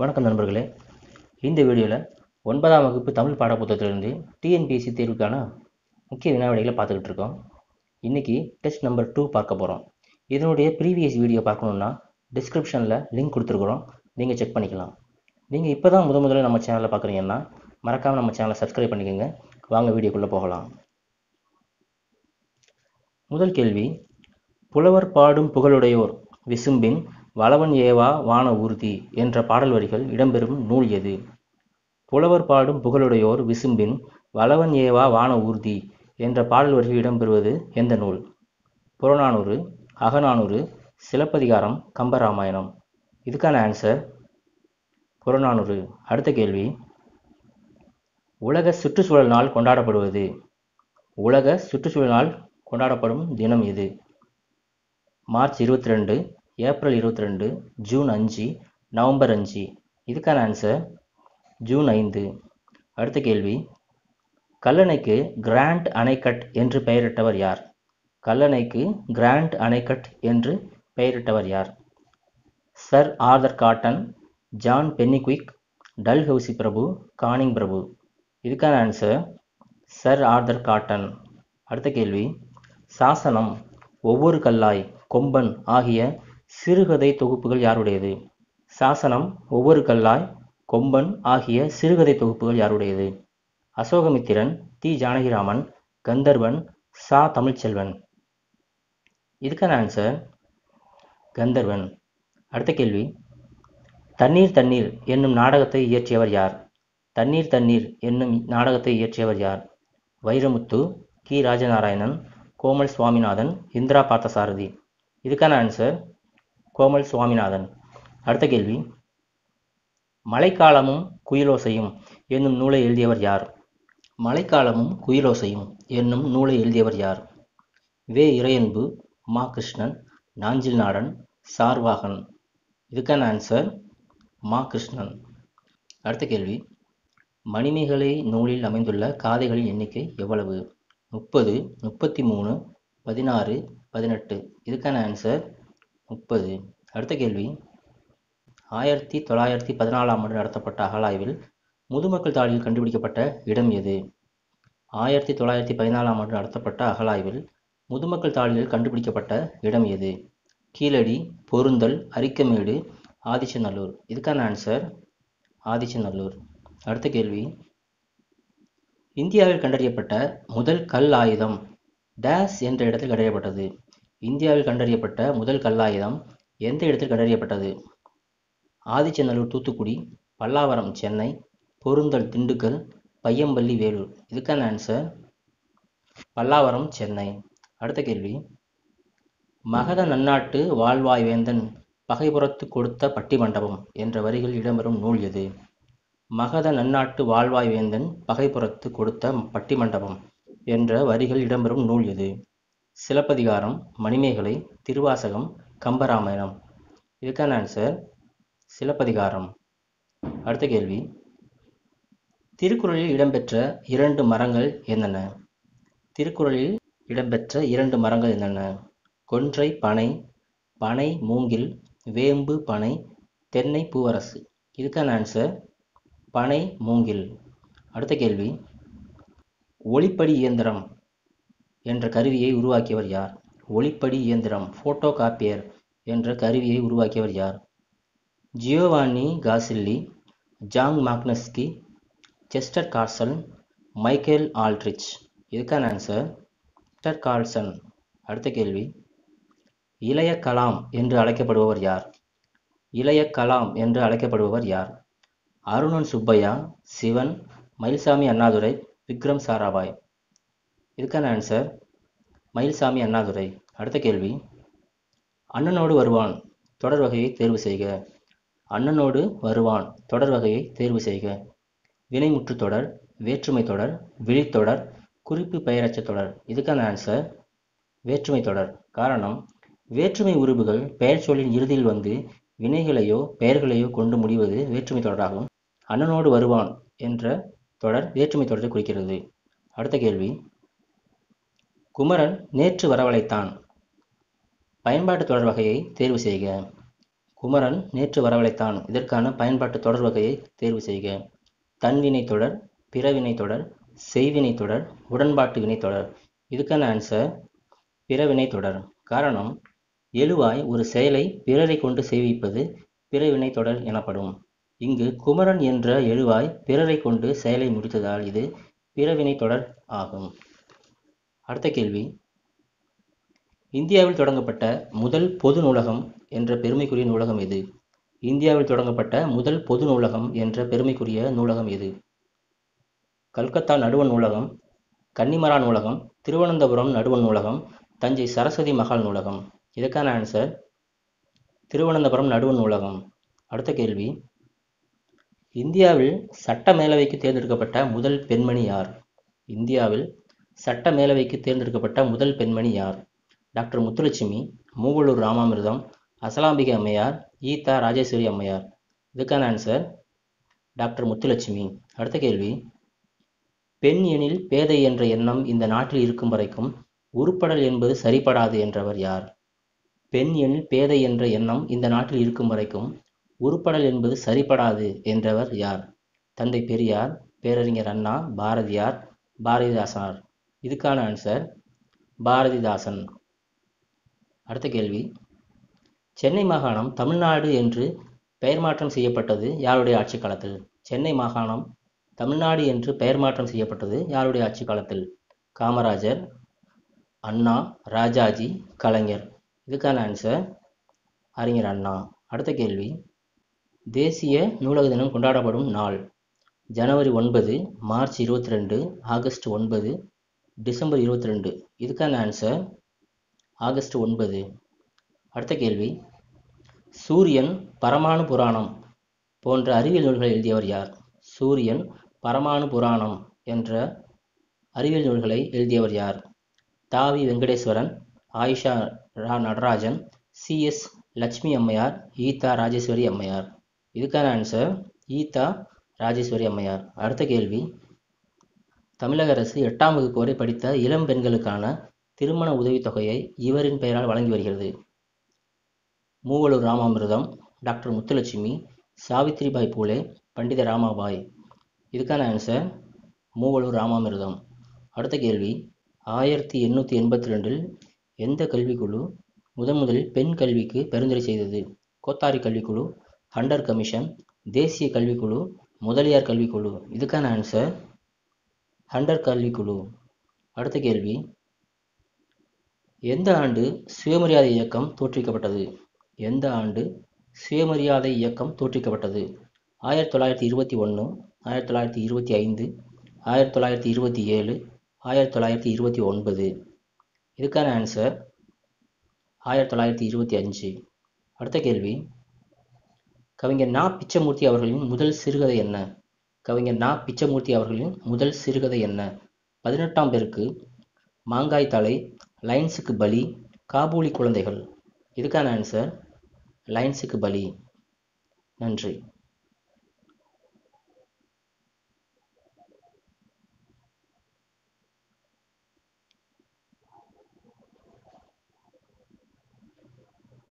வணக்கம் நண்பர்களே. இந்த வீடியோவில் ஒன்பதாம் வகுப்பு தமிழ் பாடப்புத்தகத்திலிருந்து டிஎன்பிஎஸ்சி தேர்வுக்கான முக்கிய வினாவிடைகளை பார்த்துக்கிட்டு இருக்கோம். இன்றைக்கி டெஸ்ட் நம்பர் டூ பார்க்க போகிறோம் இதனுடைய ப்ரீவியஸ் வீடியோ பார்க்கணுன்னா டிஸ்கிரிப்ஷனில் லிங்க் கொடுத்துருக்குறோம். நீங்கள் செக் பண்ணிக்கலாம். நீங்கள் இப்போ தான் முத முதல்ல நம்ம சேனலில் பார்க்குறீங்கன்னா மறக்காமல் நம்ம சேனலை சப்ஸ்கிரைப் பண்ணிக்கோங்க. வாங்க வீடியோக்குள்ளே போகலாம். முதல் கேள்வி புலவர் பாடும் புகழுடையோர் விசும்பின் வளவன் ஏவா வான ஊர்தி என்ற பாடல் வரிகள் இடம்பெறும் நூல் எது? புலவர் பாடும் புகழுடையோர் விசும்பின் வளவன் ஏவா வான ஊர்தி என்ற பாடல் வரிகள் இடம்பெறுவது எந்த நூல்? புறநானூறு அகநானூறு சிலப்பதிகாரம் கம்பராமாயணம். இதுக்கான ஆன்சர் புறநானூறு. அடுத்த கேள்வி. உலக சுற்றுச்சூழல் நாள் கொண்டாடப்படுவது. உலக சுற்றுச்சூழல் நாள் கொண்டாடப்படும் தினம் எது? மார்ச் இருபத்தி ரெண்டு ஏப்ரல் இருபத்தி ரெண்டு ஜூன் அஞ்சு நவம்பர் அஞ்சு. இதுக்கான ஆன்சர் ஜூன் ஐந்து. அடுத்த கேள்வி கல்லணைக்கு கிராண்ட் அணைக்கட் என்று பெயரிட்டவர் யார்? கல்லணைக்கு கிராண்ட் அணைக்கட் என்று பெயரிட்டவர் யார்? Sir Arthur Cotton John Pennycuick Dalhousie பிரபு கானிங் பிரபு. இதுக்கான ஆன்சர் சர் ஆர்தர் காட்டன். அடுத்த கேள்வி சாசனம் ஒவ்வொரு கல்லாய் கொம்பன் ஆகிய சிறுகதை தொகுப்புகள் யாருடையது? சாசனம் ஒவ்வொரு கல்லாய் கொம்பன் ஆகிய சிறுகதை தொகுப்புகள் யாருடையது? அசோகமித்திரன் தி ஜானகிராமன் கந்தர்வன் சா. தமிழ்ச்செல்வன். இதுக்கான ஆன்சர் கந்தர்வன். அடுத்த கேள்வி. தண்ணீர் தண்ணீர் என்னும் நாடகத்தை இயற்றியவர் யார்? தண்ணீர் தண்ணீர் என்னும் நாடகத்தை இயற்றியவர் யார்? வைரமுத்து கி. ராஜநாராயணன் கோமல் சுவாமிநாதன் இந்திரா பார்த்தசாரதி. இதுக்கான ஆன்சர் கோமல் சுவாமிநாதன் அடுத்த கேள்வி. மழைக்காலமும் குயிலோசையும் என்னும் நூலை எழுதியவர் யார்? மழைக்காலமும் குயிலோசையும் என்னும் நூலை எழுதியவர் யார்? வே. இறையன்பு மா. கிருஷ்ணன் நாஞ்சில் நாடன் சார்வாகன். இதுக்கான ஆன்சர் மா. கிருஷ்ணன். அடுத்த கேள்வி. மணிமேகலை நூலில் அமைந்துள்ள காதைகளின் எண்ணிக்கை எவ்வளவு? முப்பது முப்பத்தி மூணு பதினாறு பதினெட்டு. இதுக்கான ஆன்சர் முப்பது. அடுத்த கேள்வி. ஆயிரத்தி தொள்ளாயிரத்தி பதினாலாம் ஆண்டு நடத்தப்பட்ட அகழாய்வில் முதுமக்கள் தாழியில் கண்டுபிடிக்கப்பட்ட இடம் எது? ஆயிரத்தி தொள்ளாயிரத்தி பதினாலாம் ஆண்டு நடத்தப்பட்ட அகழாய்வில் முதுமக்கள் தாழியில் கண்டுபிடிக்கப்பட்ட இடம் எது? கீழடி பொருந்தல் அரிக்கமேடு ஆதிச்சநல்லூர். இதுக்கான ஆன்சர் ஆதிச்சநல்லூர். அடுத்த கேள்வி. இந்தியாவில் கண்டறியப்பட்ட முதல் கல் ஆயுதம் டேஸ் என்ற இடத்தில் கண்டறியப்பட்டது. இந்தியாவில் கண்டறியப்பட்ட முதல் கல்லாயுதம் எந்த இடத்தில் கண்டறியப்பட்டது? ஆதிச்சநல்லூர் தூத்துக்குடி பல்லாவரம் சென்னை பொருந்தல் திண்டுக்கல் பையம்பள்ளி வேலூர். இதுக்கான ஆன்சர் பல்லாவரம் சென்னை. அடுத்த கேள்வி. மகத நன்னாட்டு வாழ்வாய் வேந்தன் பகைபுறத்து கொடுத்த பட்டிமண்டபம் என்ற வரிகள் இடம்பெறும் நூல் எது? மகத நன்னாட்டு வாழ்வாய் வேந்தன் பகைபுறத்து கொடுத்த பட்டிமண்டபம் என்ற வரிகள் இடம்பெறும் நூல் எது? சிலப்பதிகாரம் மணிமேகலை திருவாசகம் கம்பராமாயணம். இதுக்கான ஆன்சர் சிலப்பதிகாரம். அடுத்த கேள்வி. திருக்குறளில் இடம்பெற்ற இரண்டு மரங்கள் என்னென்ன? திருக்குறளில் இடம்பெற்ற இரண்டு மரங்கள் என்னென்ன? கொன்றை பனை பனை மூங்கில் வேம்பு பனை தென்னை பூவரசு. இதுக்கான ஆன்சர் பனை மூங்கில். அடுத்த கேள்வி. ஒளிப்படி இயந்திரம் என்ற கருவியை உருவாக்கியவர் யார்? ஒளிப்படி இயந்திரம் ஃபோட்டோ காப்பியர் என்ற கருவியை உருவாக்கியவர் யார்? Giovanni Caselli Zhang Magnuski Chester Carson Michael Aldrich. இதுக்கான ஆன்சர் செஸ்டர் கார்ல்சன் அடுத்த கேள்வி. இளைய கலாம் என்று அழைக்கப்படுபவர் யார்? இளைய கலாம் என்று அழைக்கப்படுபவர் யார்? அருணன் சுப்பையா சிவன் மயில்சாமி அண்ணாதுரை விக்ரம் சாராபாய். இதுக்கான ஆன்சர் மயில்சாமி அண்ணாதுரை அடுத்த கேள்வி. அண்ணனோடு வருவான் தொடர் வகையை தேர்வு செய்க. அண்ணனோடு வருவான் தொடர் வகையை தேர்வு செய்க. வினைமுற்று தொடர் வேற்றுமை தொடர் விழித்தொடர் குறிப்பு பெயரச்ச தொடர். இதுக்கான ஆன்சர் வேற்றுமை தொடர். காரணம் வேற்றுமை உருபுகள் பெயர் சொல்லின் இறுதியில் வந்து வினைகளையோ பெயர்களையோ கொண்டு முடிவது வேற்றுமை தொடராகும். அண்ணனோடு வருவான் என்ற தொடர் வேற்றுமை தொடரை குறிக்கிறது. அடுத்த கேள்வி. குமரன் நேற்று வரவழைத்தான். பயன்பாட்டு தொடர் வகையை தேர்வு செய்க. குமரன் நேற்று வரவழைத்தான். இதற்கான பயன்பாட்டு தொடர் வகையை தேர்வு செய்க. தன்வினை தொடர் பிறவினை தொடர் செய்வினை தொடர் உடன்பாட்டு வினை தொடர். இதுக்கான ஆன்சர் பிறவினை தொடர். காரணம் எழுவாய் ஒரு செயலை பிறரை கொண்டு செய்விப்பது பிறவினை தொடர் எனப்படும். இங்கு குமரன் என்ற எழுவாய் பிறரை கொண்டு செயலை முடித்ததால் இது பிறவினை தொடர் ஆகும். அடுத்த கேள்வி. இந்தியாவில் தொடங்கப்பட்ட முதல் பொது நூலகம் என்ற பெருமைக்குரிய நூலகம் எது? இந்தியாவில் தொடங்கப்பட்ட முதல் பொது நூலகம் என்ற பெருமைக்குரிய நூலகம் எது? கல்கத்தா நடுவண் நூலகம் கன்னிமரா நூலகம் திருவனந்தபுரம் நடுவண் நூலகம் தஞ்சை சரஸ்வதி மகால் நூலகம். இதுக்கான ஆன்சர் திருவனந்தபுரம் நடுவண் நூலகம். அடுத்த கேள்வி. இந்தியாவில் சட்ட மேலவைக்கு தேர்ந்தெடுக்கப்பட்ட முதல் பெண்மணி யார்? இந்தியாவில் சட்ட மேலவைக்கு தேர்ந்தெடுக்கப்பட்ட முதல் பெண்மணி யார்? டாக்டர் முத்துலட்சுமி மூவலூர் ராமாமிர்தம் அசலாம்பிகை அம்மையார் ஈதா ராஜேஸ்வரி அம்மையார். இதுக்கான ஆன்சர் டாக்டர் முத்துலட்சுமி. அடுத்த கேள்வி. பெண் எனில் பேதை என்ற எண்ணம் இந்த நாட்டில் இருக்கும் வரைக்கும் உருப்படல் என்பது சரிப்படாது என்றவர் யார்? பெண் எனில் பேதை என்ற எண்ணம் இந்த நாட்டில் இருக்கும் வரைக்கும் உருப்படல் என்பது சரிப்படாது என்றவர் யார்? தந்தை பெரியார் பேரறிஞர் அண்ணா பாரதியார் பாரதிதாசனார். இதுக்கான ஆன்சர் பாரதிதாசன். அடுத்த கேள்வி. சென்னை மாகாணம் தமிழ்நாடு என்று பெயர் மாற்றம் செய்யப்பட்டது யாருடைய ஆட்சி காலத்தில்? சென்னை மாகாணம் தமிழ்நாடு என்று பெயர் மாற்றம் செய்யப்பட்டது யாருடைய ஆட்சி காலத்தில்? காமராஜர் அண்ணா ராஜாஜி கலைஞர். இதுக்கான ஆன்சர் அறிஞர் அண்ணா. அடுத்த கேள்வி. தேசிய நூலக தினம் கொண்டாடப்படும் நாள். ஜனவரி ஒன்பது மார்ச் இருபத்தி ரெண்டு ஆகஸ்ட் ஒன்பது டிசம்பர் இருபத்தி ரெண்டு இதுக்கான ஆன்சர் ஆகஸ்ட் ஒன்பது. அடுத்த கேள்வி. சூரியன் பரமாணு புராணம் போன்ற அறிவியல் நூல்களை எழுதியவர் யார்? சூரியன் பரமாணு புராணம் என்ற அறிவியல் நூல்களை எழுதியவர் யார்? தாவி வெங்கடேஸ்வரன் ஆயிஷா ரா நடராஜன் சிஎஸ் லட்சுமி அம்மையார் ஈதா ராஜேஸ்வரி அம்மையார். இதுக்கான ஆன்சர் ஈதா ராஜேஸ்வரி அம்மையார். அடுத்த கேள்வி. தமிழக அரசு எட்டாம் வகுப்பு வரை படித்த இளம் பெண்களுக்கான திருமண உதவித்தொகையை இவரின் பெயரால் வழங்கி வருகிறது. மூவலூர் ராமாமிர்தம் டாக்டர் முத்துலட்சுமி சாவித்ரிபாய் பூலே பண்டித ராமாபாய். இதுக்கான ஆன்சர் மூவலூர் ராமாமிர்தம். அடுத்த கேள்வி ஆயிரத்தி எண்ணூற்றி எண்பத்தி ரெண்டில் எந்த கல்விக்குழு முதன் முதலில் பெண் கல்விக்கு பரிந்துரை செய்தது? கோத்தாரி கல்விக்குழு ஹண்டர் கமிஷன் தேசிய கல்விக்குழு முதலியார் கல்விக்குழு. இதுக்கான ஆன்சர் ஹண்டர் கல்விக்குழு. அடுத்த கேள்வி. எந்த ஆண்டு சுயமரியாதை இயக்கம் தோற்றுவிக்கப்பட்டது? எந்த ஆண்டு சுயமரியாதை இயக்கம் தோற்றுவிக்கப்பட்டது? ஆயிரத்தி தொள்ளாயிரத்தி இருபத்தி ஒன்று ஆயிரத்தி தொள்ளாயிரத்தி இருபத்தி ஐந்து ஆயிரத்தி தொள்ளாயிரத்தி இருபத்தி ஏழு ஆயிரத்தி தொள்ளாயிரத்தி இருபத்தி ஒன்பது. இதுக்கான ஆன்சர் ஆயிரத்தி தொள்ளாயிரத்தி இருபத்தி அஞ்சு. அடுத்த கேள்வி. கவிஞர் நா. பிச்சமூர்த்தி அவர்களின் முதல் சிறுகதை என்ன? கவிஞர் நா. பிச்சமூர்த்தி அவர்களின் முதல் சிறுகதை என்ன? பதினெட்டாம் பேருக்கு மாங்காய் தலை லைன்ஸுக்கு பலி காபூலி குழந்தைகள். இதுக்கான ஆன்சர் லைன்ஸுக்கு பலி. நன்றி.